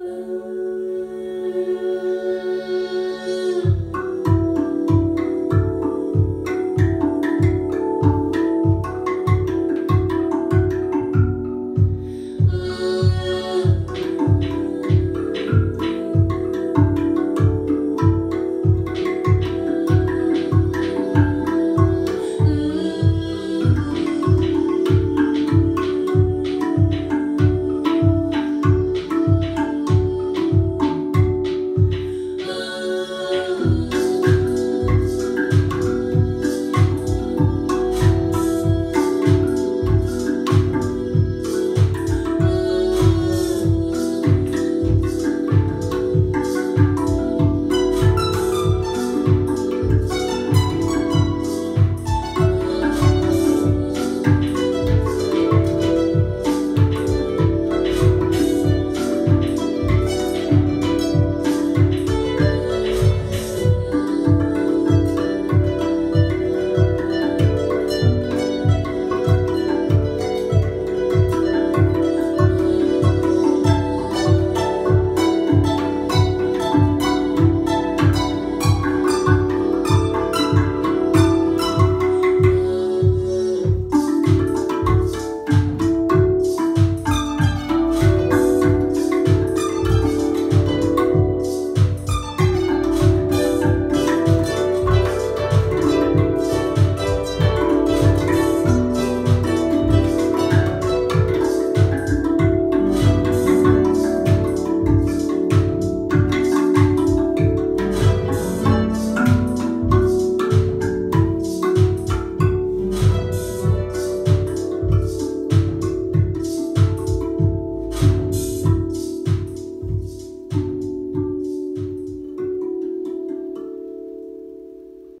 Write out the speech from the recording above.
Ooh.